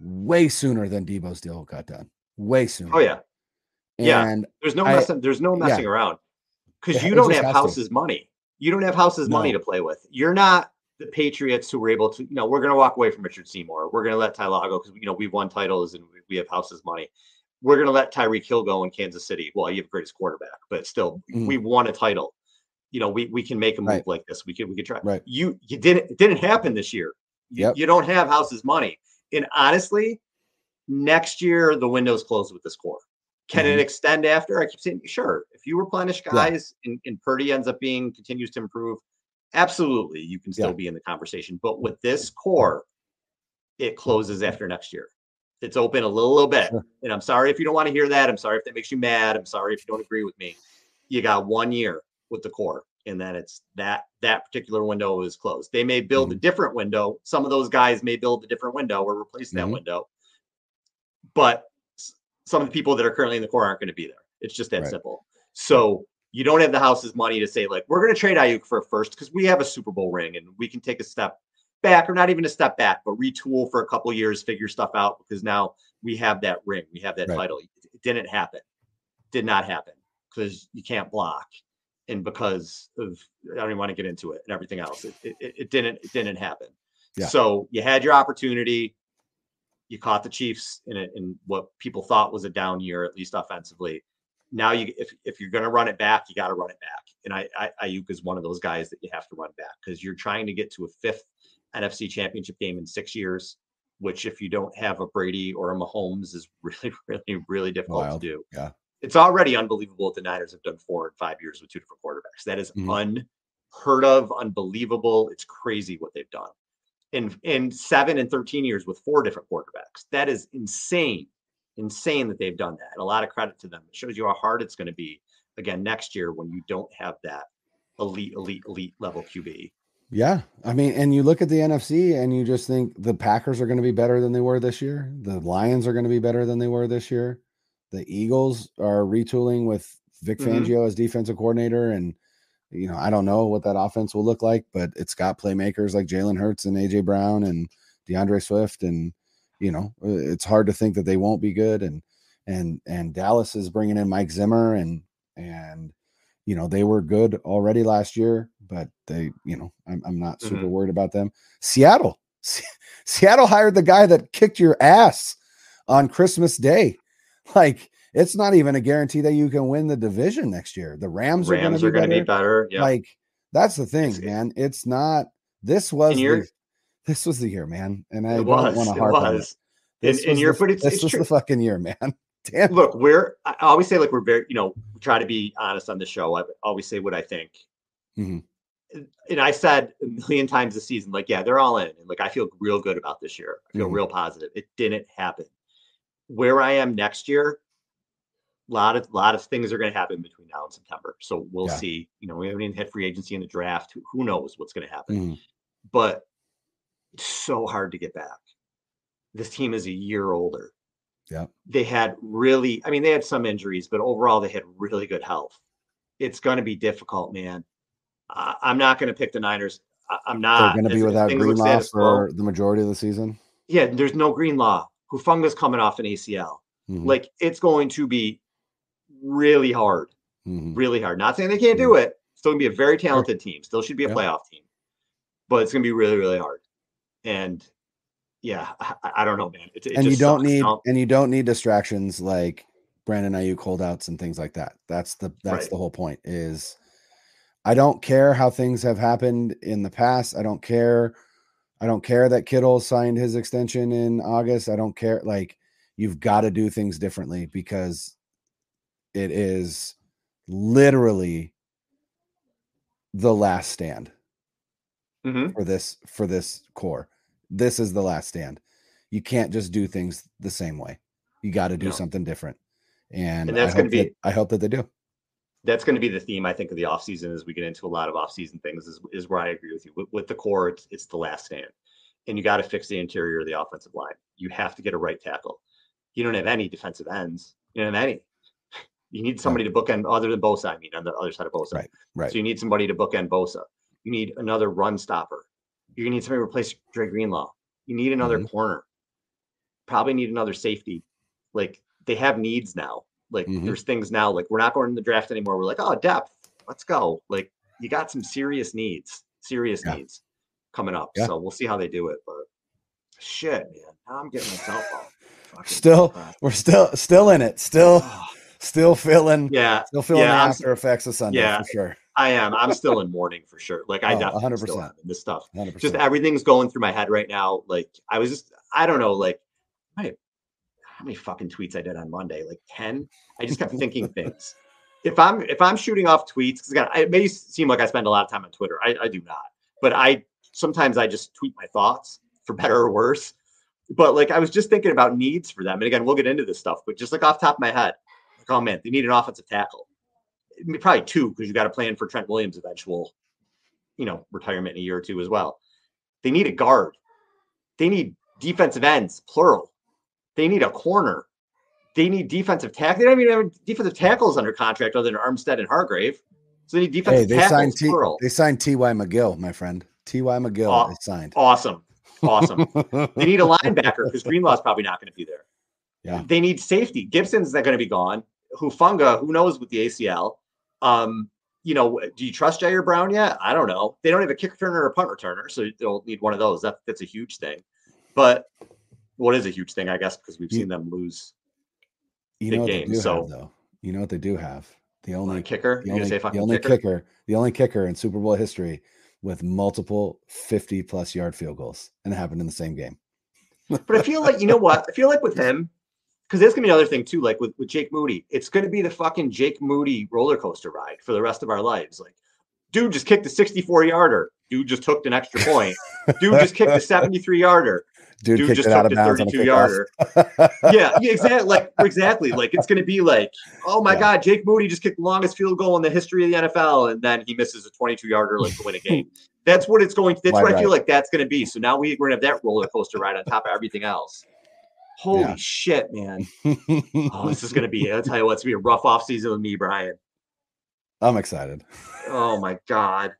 way sooner than Deebo's deal got done. Way sooner.
Oh yeah. And yeah. There's no messing, there's no messing yeah. around. Because you don't have house's to. money. You don't have house's no. money to play with. You're not the Patriots who were able to, you know, we're gonna walk away from Richard Seymour. We're gonna let Ty Law go because you know we've won titles and we have house's money we're going to let Tyreek Hill go in Kansas City. Well, you have the greatest quarterback, but still, mm. we won a title. You know, we we can make a move right. like this. We could we could try.
Right.
You you didn't it didn't happen this year.
Yeah.
You don't have house's money. And honestly, next year the window's closed with this core. Can mm-hmm. it extend after? I keep saying, sure. If you replenish guys yeah. and, and Purdy ends up being continues to improve, absolutely, you can still yeah. be in the conversation. But with this core, it closes after next year it's open a little, little bit. Sure. And I'm sorry if you don't want to hear that. I'm sorry if that makes you mad. I'm sorry if you don't agree with me. You got one year with the core, and then it's that that particular window is closed. They may build mm-hmm. a different window. Some of those guys may build a different window or replace that mm-hmm. window. But some of the people that are currently in the core aren't going to be there. It's just that right. simple. So you don't have the house's money to say like we're going to trade Aiyuk for a first because we have a Super Bowl ring and we can take a step back, or not even a step back, but retool for a couple years, figure stuff out because now we have that ring, we have that right. title. It didn't happen. Did not happen because you can't block, and because of I don't even want to get into it and everything else. It, it, it didn't it didn't happen. Yeah. So you had your opportunity. You caught the Chiefs in, in what people thought was a down year, at least offensively. Now you, if if you're going to run it back, you got to run it back. And I, I, Aiyuk is one of those guys that you have to run back because you're trying to get to a fifth NFC championship game in six years, which if you don't have a Brady or a Mahomes is really, really, really difficult Wild. to do.
Yeah.
It's already unbelievable that the Niners have done four and five years with two different quarterbacks. That is mm-hmm. unheard of, unbelievable. It's crazy what they've done. In in seven and 13 years with four different quarterbacks. That is insane. Insane that they've done that. And a lot of credit to them. It shows you how hard it's going to be again next year when you don't have that elite, elite, elite level QB.
Yeah. I mean, and you look at the NFC and you just think the Packers are going to be better than they were this year. The Lions are going to be better than they were this year. The Eagles are retooling with Vic mm-hmm. Fangio mm-hmm. as defensive coordinator. And, you know, I don't know what that offense will look like, but it's got playmakers like Jalen Hurts and AJ Brown and D'Andre Swift. And, you know, it's hard to think that they won't be good. And, and, and Dallas is bringing in Mike Zimmer and, and, you know, they were good already last year, but they, you know, I'm, I'm not super mm-hmm. worried about them. Seattle, Seattle hired the guy that kicked your ass on Christmas Day. Like, it's not even a guarantee that you can win the division next year. The Rams,
Rams
are
going to be, better.
Yeah. Like, that's the thing, it's, man. It's not. This was the, this was the year, man, and I don't want to harp on it.
This and, and you're,
the,
but it's,
this
it's
was
true.
the fucking year, man. Damn.
Look, we're I always say like we're very, you know, try to be honest on the show. I always say what I think.
Mm-hmm.
And I said a million times this season, like, yeah, they're all in. And like I feel real good about this year. I feel mm-hmm. real positive. It didn't happen. Where I am next year, a lot of lot of things are going to happen between now and September. So we'll yeah. see. You know, we haven't even hit free agency in the draft. Who, who knows what's going to happen?
Mm-hmm.
But it's so hard to get back. This team is a year older.
Yeah.
They had really, I mean, they had some injuries, but overall they had really good health. It's going to be difficult, man. Uh, I'm not going to pick the Niners. I, am not.
They're going to be without Greenlaw for the majority of the season.
Yeah, there's no Greenlaw. Hufanga's coming off an ACL. Mm-hmm. Like it's going to be really hard,
mm-hmm.
really hard. Not saying they can't do mm-hmm. it. Still to be a very talented team. Still should be a yeah. playoff team, but it's going to be really, really hard. And yeah, I, I don't know, man. It, it
and you don't
sucks.
need
Now-
and you don't need distractions like Brandon Aiyuk holdouts and things like that. That's the that's
Right.
the whole point. Is I don't care how things have happened in the past. I don't care. I don't care that Kittle signed his extension in August. I don't care. Like you've got to do things differently because it is literally the last stand
Mhm.
for this for this core. This is the last stand. You can't just do things the same way. You got to do
No.
something different. And,
And that's gonna be-
that, I hope that they do.
That's going to be the theme I think of the offseason as we get into a lot of offseason things is, is where I agree with you. With, with the core, it's, it's the last stand. And you got to fix the interior of the offensive line. You have to get a right tackle. You don't have any defensive ends. You don't have any. You need somebody to bookend other than Bosa, I mean, on the other side of Bosa.
Right, right.
So you need somebody to bookend Bosa. You need another run stopper. You're gonna need somebody to replace Dre Greenlaw. You need another
Mhm.
corner. Probably need another safety. Like they have needs now. Like
Mhm.
there's things now. Like we're not going in the draft anymore. We're like, oh, depth. Let's go. Like you got some serious needs, serious
Yeah.
needs coming up.
Yeah.
So we'll see how they do it. But shit, man, now I'm getting myself fucking
Still,
depressed.
we're still still in it. Still, still feeling.
Yeah,
Still feeling
yeah,
after effects of Sunday
yeah.
for sure.
I am. I'm still in mourning for sure. Like I
Oh,
definitely
100%.
am this stuff.
100%.
Just everything's going through my head right now. Like I was just, I don't know, like I, how many fucking tweets I did on Monday? Like 10? I just kept thinking things. If I'm if I'm shooting off tweets, because again, it may seem like I spend a lot of time on Twitter. I, I do not. But I sometimes I just tweet my thoughts for better or worse. But like I was just thinking about needs for them. And again, we'll get into this stuff, but just like off the top of my head, like, oh man, they need an offensive tackle. Probably two, because you got to plan for Trent Williams' eventual, you know, retirement in a year or two as well. They need a guard. They need defensive ends, plural. They need a corner. They need defensive tackle. They don't even have defensive tackles under contract other than Armstead and Hargrave. So they need defensive Hey,
they
tackles,
signed T. They signed T. Y. McGill, my friend. T. Y. McGill
Aw-
is signed.
Awesome. Awesome. they need a linebacker because Greenlaw's probably not going to be there.
Yeah.
They need safety. Gibson's not going to be gone. Hufanga, who knows with the ACL? Um, you know, do you trust Ji'Ayir Brown yet? I don't know. They don't have a kick returner or a punt returner, so they'll need one of those. That, that's a huge thing. But what is a huge thing, I guess, because we've
You-
seen them lose
You know
games. So
have, though. You know what they do have. The only
kicker.
The only, the only
kicker?
kicker. The only kicker in Super Bowl history with multiple fifty plus yard field goals, and it happened in the same game.
But I feel like you know what? I feel like with him, because there's gonna be another thing too. Like with, with Jake Moody, it's gonna be the fucking Jake Moody roller coaster ride for the rest of our lives. Like, dude just kicked a 64 yarder. Dude just hooked an extra point. Dude just kicked a 73 yarder.
Dude,
Dude just
it out
took
of
a
bounds a
32 yarder. yeah, yeah, exactly. Like exactly. Like it's gonna be like, oh my
Yeah.
god, Jake Moody just kicked the longest field goal in the history of the NFL, and then he misses a 22 yarder like to win a game. That's what it's going. To, that's
Wide
what I feel like that's gonna be. So now we, we're gonna have that roller coaster ride on top of everything else. Holy
Yeah.
shit, man! Oh, this is gonna be. I'll tell you what, it's gonna be a rough off season with me, Brian.
I'm excited.
Oh my god.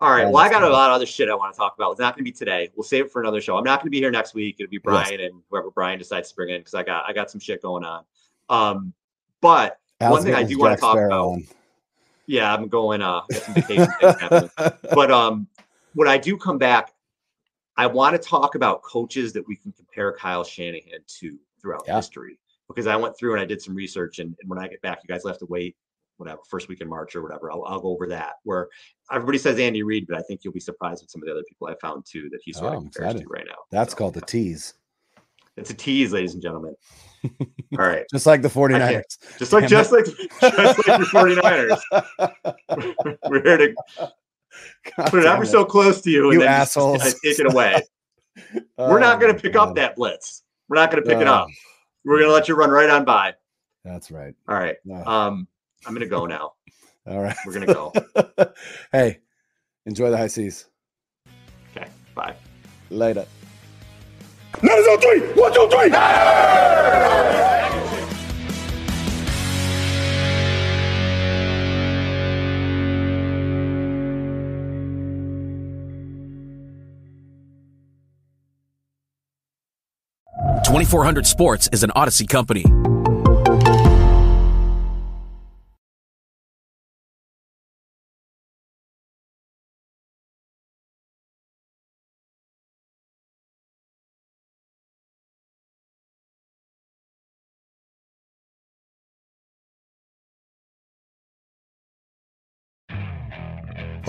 All right. Well, I got a lot of other shit I want to talk about. It's not going to be today. We'll save it for another show. I'm not going to be here next week. It'll be Brian and whoever Brian decides to bring in because I got I got some shit going on. Um, but one thing I do want to talk
Sparrow
about.
on.
Yeah, I'm going. Uh, some vacation things happening. But um, when I do come back, I want to talk about coaches that we can compare Kyle Shanahan to throughout
Yeah.
history because I went through and I did some research. And, and when I get back, you guys will have to wait, whatever, first week in March or whatever. I'll, I'll go over that. Where everybody says Andy Reid, but I think you'll be surprised with some of the other people I found too that he's sort
Oh,
of
I'm
compares
excited.
to right now.
That's called the tease.
It's a tease, ladies and gentlemen. All right.
Just like the
I can't-
49ers.
Just like just like just like the 49ers. We're here to
God
put it ever
it.
so close to you and then just- just
assholes.
take it away. We're not
Oh
going
my
to pick
God.
up that blitz. We're not going to pick it
Oh.
up. We're going to let you run right on by.
That's right.
All right.
No.
Um, I'm going to go now.
All right.
We're gonna go.
hey, enjoy the high seas.
Okay. Bye.
Later.
Numbers on three. One, two, three.
Twenty four hundred Sports is an Odyssey company.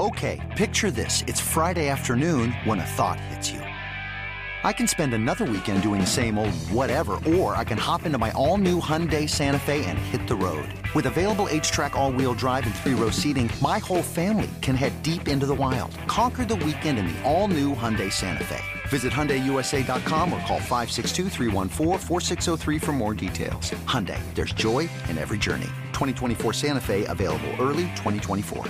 Okay, picture this. It's Friday afternoon when a thought hits you. I can spend another weekend doing the same old whatever, or I can hop into my all new Hyundai Santa Fe and hit the road. With available HTRAC, all wheel drive, and three row seating, my whole family can head deep into the wild. Conquer the weekend in the all new Hyundai Santa Fe. Visit HyundaiUSA.com or call 562 for more details. Hyundai, there's joy in every journey. 2024 Santa Fe available early 2024.